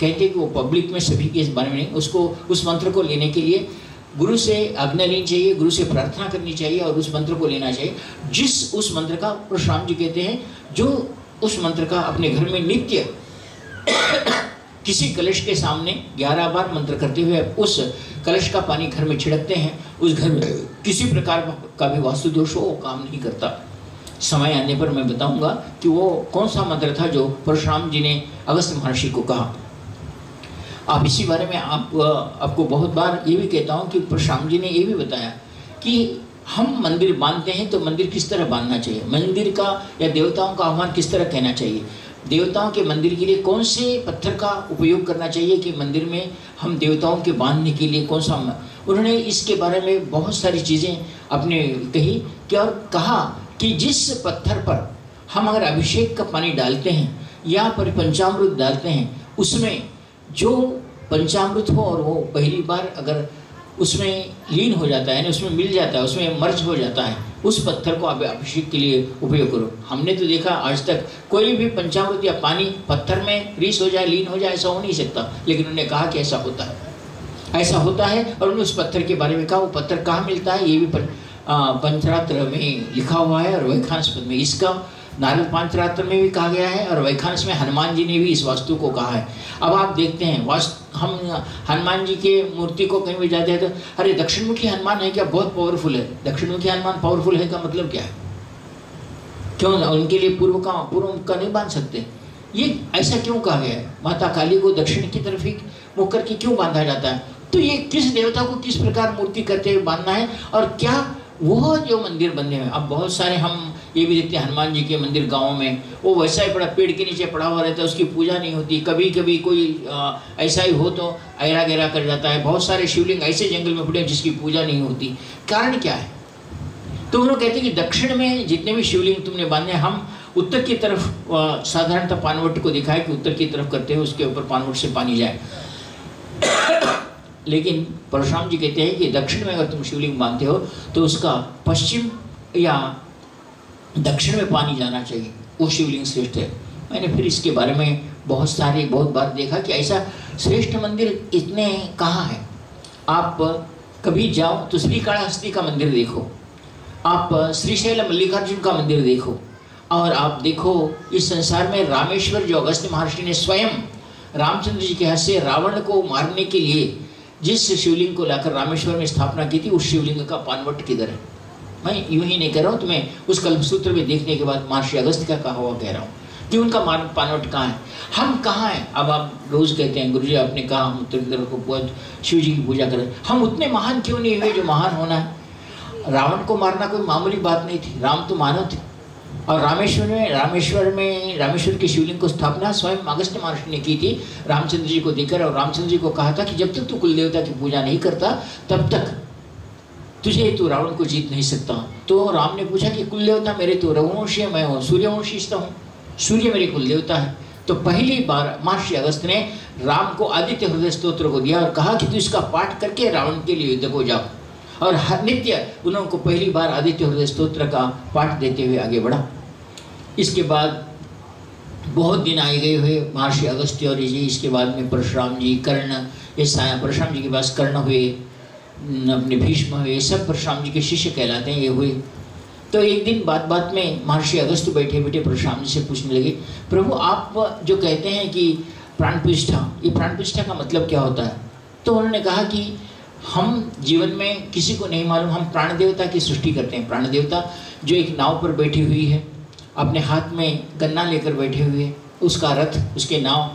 कहते कि वो पब्लिक में सभी के बारे में उसको, उस मंत्र को लेने के लिए गुरु से आज्ञा लेनी चाहिए, गुरु से प्रार्थना करनी चाहिए और उस मंत्र को लेना चाहिए, जिस उस मंत्र का परशुराम जी कहते हैं, जो उस मंत्र का अपने घर में नित्य किसी कलश के सामने ग्यारह बार मंत्र करते हुए उस कलश का पानी घर में छिड़कते हैं, उस घर में किसी प्रकार का भी वास्तु दोष हो, वो काम नहीं करता। समय आने पर मैं बताऊँगा कि वो कौन सा मंत्र था जो परशुराम जी ने अगस्त महर्षि को कहा। आप इसी बारे में आप आपको बहुत बार ये भी कहता हूँ कि परशुराम जी ने ये भी बताया कि हम मंदिर बांधते हैं तो मंदिर किस तरह बांधना चाहिए? मंदिर का या देवताओं का आह्वान किस तरह कहना चाहिए? देवताओं के मंदिर के लिए कौन से पत्थर का उपयोग करना चाहिए कि मंदिर में हम देवताओं के बांधने के लिए कौन सा उन्होंने इसके बारे में बहुत सारी चीज़ें अपने कही कि और कहा कि जिस पत्थर पर हम अगर अभिषेक का पानी डालते हैं या पर पंचामृत डालते हैं, उसमें जो पंचामृत हो और वो पहली बार अगर उसमें लीन हो जाता है ना उसमें मिल जाता है, उसमें मर्ज हो जाता है, उस पत्थर को आप अभिषेक के लिए उपयोग करो। हमने तो देखा आज तक कोई भी पंचामृत या पानी पत्थर में रीस हो जाए, लीन हो जाए, ऐसा हो नहीं सकता। लेकिन उन्होंने कहा कि ऐसा होता है। ऐसा होता है और उन्होंने उस पत्थर के बारे में कहा, वो पत्थर कहाँ मिलता है? ये भी पंचरात्र में लिखा हुआ है और वैखांश में इसका नारद पांचरात्र में भी कहा गया है और वैखांश में हनुमान जी ने भी इस वास्तु को कहा है। अब आप देखते हैं, वास्तु, हम हनुमान जी के मूर्ति को कहीं भी जाते हैं तो अरे दक्षिण मुखी हनुमान है क्या? बहुत पावरफुल है। दक्षिण मुखी हनुमान पावरफुल है का मतलब क्या है? क्यों उनके लिए पूर्व का पूर्व का नहीं बाँध सकते। ये ऐसा क्यों कहा गया है? माता काली को दक्षिण की तरफ़ ही मुख करके क्यों बांधा जाता है? तो ये किस देवता को किस प्रकार मूर्ति करते हुए बांधना है? और क्या वो जो मंदिर बने हुए अब बहुत सारे हम ये भी देखते हैं, हनुमान जी के मंदिर गाँव में। वो वैसा ही पड़ा, पेड़ के नीचे पड़ा हुआ रहता है, उसकी पूजा नहीं होती। कभी कभी कोई ऐसा ही हो तो ऐरा गहरा कर जाता है। बहुत सारे शिवलिंग ऐसे जंगल में पड़े जिसकी पूजा नहीं होती। कारण क्या है? तो उन्होंने कहते हैं कि दक्षिण में जितने भी शिवलिंग तुमने बांधे हम उत्तर की तरफ़ साधारणतः पानवट को दिखाए कि उत्तर की तरफ़ करते हैं, उसके ऊपर पानवट से पानी जाए। लेकिन परशुराम जी कहते हैं कि दक्षिण में अगर तुम शिवलिंग बांधते हो तो उसका पश्चिम या दक्षिण में पानी जाना चाहिए। वो शिवलिंग श्रेष्ठ है। मैंने फिर इसके बारे में बहुत सारे, बहुत बार देखा कि ऐसा श्रेष्ठ मंदिर इतने कहाँ है। आप कभी जाओ तो श्री कालाहस्ती का मंदिर देखो। आप श्रीशैल मल्लिकार्जुन का मंदिर देखो। और आप देखो, इस संसार में रामेश्वर जो अगस्त महर्षि ने स्वयं रामचंद्र जी के हाथ से रावण को मारने के लिए जिस शिवलिंग को लाकर रामेश्वर में स्थापना की थी, उस शिवलिंग का पानवट किधर है? मैं यूँ ही नहीं कह रहा हूँ, तुम्हें उस कल्पसूत्र में देखने के बाद महर्षि अगस्त का कहा हुआ कह रहा हूँ। कि उनका मान पानवट कहाँ है? हम कहाँ हैं? अब आप रोज कहते हैं गुरु जी आपने कहा हम उत्तर को शिव जी की पूजा करें हम उतने महान क्यों नहीं हुए जो महान होना है? रावण को मारना कोई मामूली बात नहीं थी। राम तो मानव थे। और रामेश्वर में रामेश्वर में, रामेश्वर के शिवलिंग को स्थापना स्वयं अगस्त महर्षि ने की थी। रामचंद्र जी को देकर और रामचंद्र जी को कहा था कि जब तक तू कुल देवता की पूजा नहीं करता, तब तक तुझे तो रावण को जीत नहीं सकता। तो राम ने पूछा कि कुल देवता मेरे तो रघुवंशी मैं हूँ सूर्यवंशी हूँ। सूर्य मेरे कुल देवता है। तो पहली बार महर्षि अगस्त ने राम को आदित्य हृदय स्त्रोत्र को दिया और कहा कि तू इसका पाठ करके रावण के लिए युद्ध को जाओ। और हर नित्य उन्होंने पहली बार आदित्य हृदय स्त्रोत्र का पाठ देते हुए आगे बढ़ा। इसके बाद बहुत दिन आए गए हुए महर्षि अगस्त्य और जी, इसके बाद में परशुराम जी, कर्ण, ये परशुराम जी के पास कर्ण हुए। अपने भीष्म ये सब परशुराम जी के शिष्य कहलाते हैं, ये हुए। तो एक दिन बात बात में महर्षि अगस्त बैठे बैठे परशुराम जी से पूछने लगे, प्रभु, आप जो कहते हैं कि प्राण प्रतिष्ठा ये प्राण प्रतिष्ठा का मतलब क्या होता है? तो उन्होंने कहा कि हम जीवन में किसी को नहीं मालूम, हम प्राण देवता की सृष्टि करते हैं। प्राण देवता जो एक नाव पर बैठी हुई है, अपने हाथ में गन्ना लेकर बैठे हुए, उसका रथ, उसके नाव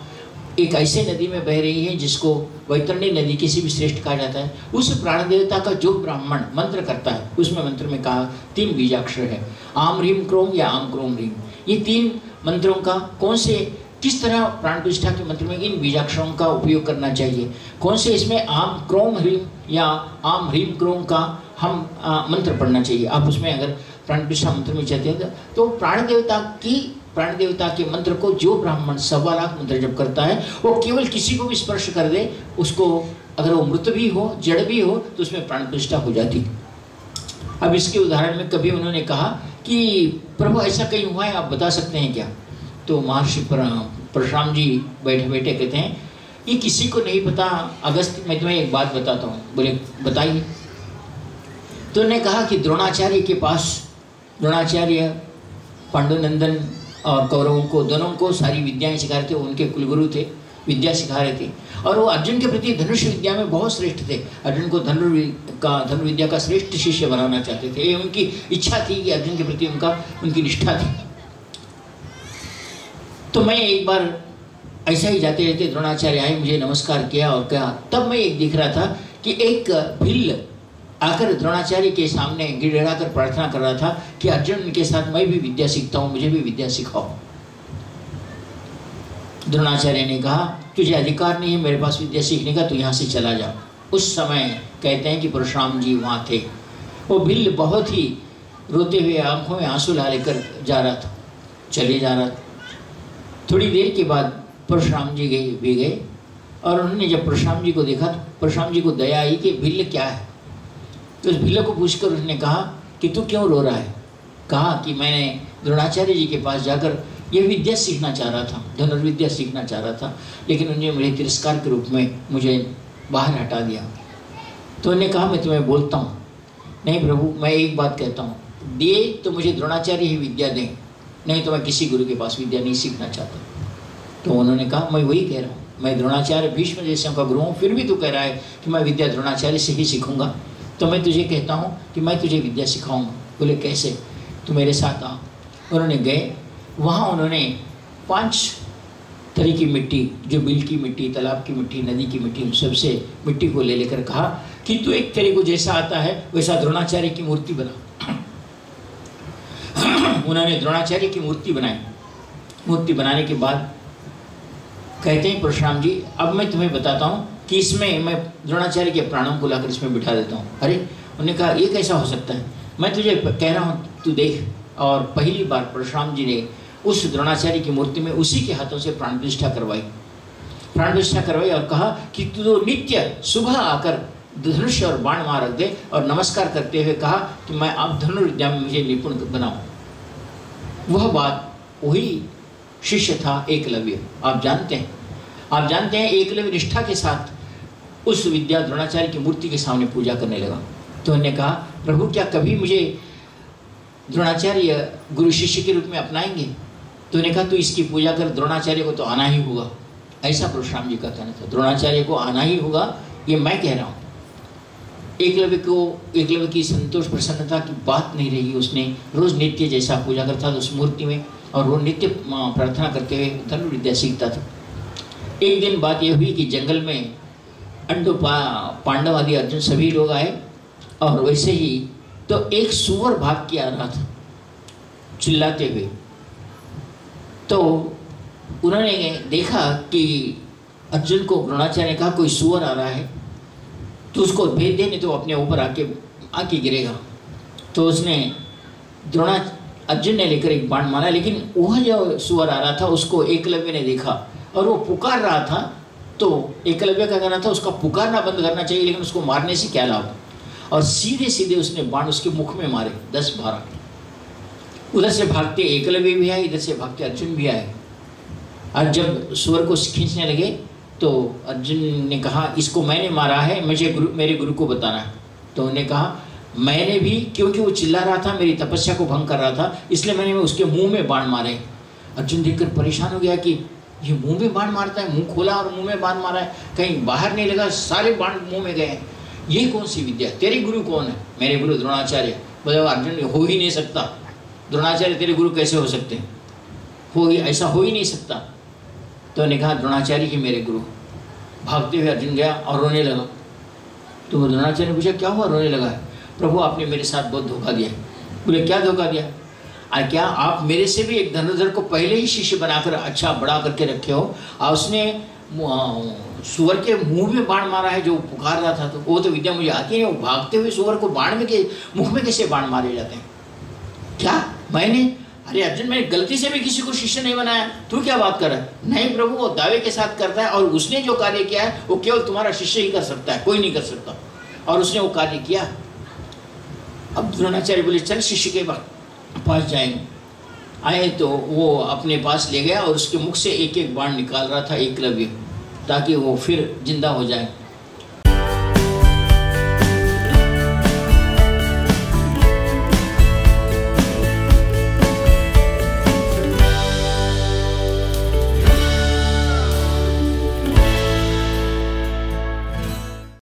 एक ऐसे नदी में बह रही है जिसको वैतरणी नदी किसी भी श्रेष्ठ कहा जाता है। उस प्राण देवता का जो ब्राह्मण मंत्र करता है उसमें मंत्र में कहा तीन बीजाक्षर है आम रीम क्रोम या आम क्रोम रीम। ये तीन मंत्रों का कौन से किस तरह प्राण प्रतिष्ठा के मंत्र में इन बीजाक्षरों का उपयोग करना चाहिए? कौन से इसमें आम क्रोम ह्रीम या आम ह्रीम क्रोम का हम आ, मंत्र पढ़ना चाहिए? आप उसमें अगर प्राण प्रतिष्ठा मंत्र में चाहते हैं तो प्राण देवता की प्राण देवता के मंत्र को जो ब्राह्मण सवा लाख मंत्र जब करता है, वो केवल किसी को भी स्पर्श कर दे, उसको अगर वो मृत भी हो, जड़ भी हो तो उसमें प्राण प्रतिष्ठा हो जाती। अब इसके उदाहरण में कभी उन्होंने कहा कि, प्रभु, ऐसा कहीं हुआ है, आप बता सकते हैं क्या? तो महर्षि परशुराम जी बैठे बैठे कहते हैं, ये किसी को नहीं पता, अगस्त, मैं तुम्हें एक बात बताता हूँ। बोले, बताइए। तो उन्होंने कहा कि द्रोणाचार्य के पास, द्रोणाचार्य पांडुनंदन और कौरवों को, दोनों को सारी विद्याएँ सिखा रहे थे उनके कुलगुरु थे, विद्या सिखा रहे थे। और वो अर्जुन के प्रति धनुष विद्या में बहुत श्रेष्ठ थे। अर्जुन को धनु का धनुर्विद्या का श्रेष्ठ शिष्य बनाना चाहते थे। ये उनकी इच्छा थी कि अर्जुन के प्रति उनका, उनकी निष्ठा थी। तो मैं एक बार ऐसा ही जाते रहते द्रोणाचार्य आए, मुझे नमस्कार किया और कहा, तब मैं एक दिख रहा था कि एक भिल्ल आकर द्रोणाचार्य के सामने गिड़गिड़ा कर प्रार्थना कर रहा था कि अर्जुन के साथ मैं भी विद्या सीखता हूँ, मुझे भी विद्या सिखाओ। द्रोणाचार्य ने कहा, तुझे अधिकार नहीं है मेरे पास विद्या सीखने का, तू यहाँ से चला जा। उस समय कहते हैं कि परशुराम जी वहाँ थे। वो भिल्ल बहुत ही रोते हुए आँखों में आँसू ला लेकर जा रहा था, चले जा रहा था। थोड़ी देर के बाद परशुराम जी गए, भी गए और उन्होंने जब परशुराम जी को देखा तो परशुराम जी को दया आई कि भिल्ल क्या है। तो उस भिल्ल को पूछकर उसने कहा कि तू क्यों रो रहा है? कहा कि मैंने द्रोणाचार्य जी के पास जाकर यह विद्या सीखना चाह रहा था, धनुर्विद्या सीखना चाह रहा था, लेकिन उन्होंने मेरे तिरस्कार के रूप में मुझे बाहर हटा दिया। तो उन्होंने कहा, मैं तुम्हें बोलता हूँ। नहीं प्रभु, मैं एक बात कहता हूँ। दिए तो मुझे द्रोणाचार्य ही विद्या दें, नहीं तो मैं किसी गुरु के पास विद्या नहीं सीखना चाहता। तो उन्होंने कहा, मैं वही कह रहा हूँ। मैं द्रोणाचार्य, भीष्म जैसे का गुरु हूँ फिर भी तू कह रहा है कि मैं विद्या द्रोणाचार्य से ही सीखूँगा। तो मैं तुझे कहता हूँ कि मैं तुझे विद्या सिखाऊँगा। बोले, कैसे? तू मेरे साथ आ। उन्होंने गए। वहाँ उन्होंने पाँच तरह की मिट्टी, जो बिल की मिट्टी, तालाब की मिट्टी, नदी की मिट्टी, उन सबसे मिट्टी को ले लेकर कहा कि तू एक तरह को जैसा आता है, वैसा द्रोणाचार्य की मूर्ति बना। उन्होंने द्रोणाचार्य की मूर्ति बनाई। मूर्ति बनाने के बाद कहते हैं, परशुराम जी, अब मैं तुम्हें बताता हूँ कि इसमें मैं द्रोणाचार्य के प्राणों को लाकर इसमें बिठा देता हूँ। अरे, उन्होंने कहा, ये कैसा हो सकता है? मैं तुझे कह रहा हूँ, तू देख। और पहली बार परशुराम जी ने उस द्रोणाचार्य की मूर्ति में उसी के हाथों से प्राण प्रतिष्ठा करवाई। प्राण प्रतिष्ठा करवाई और कहा कि तू तो नित्य सुबह आकर धनुष और बाण रख दे और नमस्कार करते हुए कहा कि मैं आप धनुर्विद्या में मुझे निपुण बनाऊँ। वह बात वही शिष्य था, एकलव्य। आप जानते हैं। आप जानते हैं, एकलव्य निष्ठा के साथ उस विद्या द्रोणाचार्य की मूर्ति के सामने पूजा करने लगा। तो उन्होंने कहा, प्रभु, क्या कभी मुझे द्रोणाचार्य गुरु शिष्य के रूप में अपनाएँगे? तो उन्होंने कहा, तू इसकी पूजा कर, द्रोणाचार्य को तो आना ही होगा। ऐसा परशुराम जी का कहना था। द्रोणाचार्य को आना ही होगा, ये मैं कह रहा हूँ। एकलव्य को एकलव्य की संतोष प्रसन्नता की बात नहीं रही। उसने रोज नित्य जैसा पूजा करता था उस मूर्ति में और वो नित्य प्रार्थना करते हुए धनुर्विद्या सीखता था। एक दिन बात यह हुई कि जंगल में अंडो पा पांडव आदि अर्जुन सभी लोग आए, और वैसे ही तो एक सुअर भाग के आ रहा था, चिल्लाते हुए। तो उन्होंने देखा कि अर्जुन को द्रोणाचार्य ने कहा कोई सुअर आ रहा है तो उसको भेज दे नहीं तो अपने ऊपर आके आके गिरेगा। तो उसने द्रोणा, अर्जुन ने लेकर एक बाण मारा, लेकिन वह जो सुअर आ रहा था, उसको एकलव्य ने देखा, और वो पुकार रहा था तो एकलव्य का कहना था, उसका पुकारना बंद करना चाहिए, लेकिन उसको मारने से क्या लाभ? और सीधे सीधे उसने बाण उसके मुख में मारे, दस बारह उधर से भागते एकलव्य भी आए, इधर से भागते अर्जुन भी आए। और जब सुअर को खींचने लगे तो अर्जुन ने कहा, इसको मैंने मारा है, मुझे गुरु, मेरे गुरु को बताना है। तो उन्होंने कहा, मैंने भी, क्योंकि वो चिल्ला रहा था, मेरी तपस्या को भंग कर रहा था, इसलिए मैंने उसके मुँह में बाण मारे। अर्जुन देखकर परेशान हो गया कि ये मुँह में बाण मारता है, मुँह खोला और मुँह में बाण मारा है। कहीं बाहर नहीं लगा, सारे बाण मुँह में गए ये कौन सी विद्या तेरे गुरु कौन है? मेरे गुरु द्रोणाचार्य। बोले, अर्जुन हो ही नहीं सकता। द्रोणाचार्य, तेरे गुरु कैसे हो सकते हैं? हो ऐसा हो ही नहीं सकता। तो उन्होंने कहा, द्रोणाचार्य ही मेरे गुरु। भागते हुए अर्जुन गया और रोने लगा। तो द्रोणाचार्य ने पूछा, क्या हुआ? रोने लगा प्रभु, आपने मेरे साथ बहुत धोखा दिया। बोले, क्या धोखा दिया? क्या आप मेरे से भी एक धनुर्धर को पहले ही शिष्य बनाकर अच्छा बड़ा करके रखे हो? और उसने सुअर के मुँह में बाण मारा है, जो पुकार रहा था तो वो तो विद्या, मुझे आती है वो भागते हुए सुअर को बाण में के मुख में कैसे बाण मारे जाते हैं? क्या? मैंने? अरे अर्जुन, मैंने गलती से भी किसी को शिष्य नहीं बनाया। तू क्या बात कर रहा है? नहीं, प्रभु, वो दावे के साथ करता है, और उसने जो कार्य किया है, वो केवल तुम्हारा शिष्य ही कर सकता है, कोई नहीं कर सकता। और उसने वो कार्य किया। अब द्रोणाचार्य बोले, चल शिष्य के पास जाएँगे। आए तो वो अपने पास ले गया और उसके मुख से एक एक बाण निकाल रहा था एकलव्य ताकि वो फिर ज़िंदा हो जाए।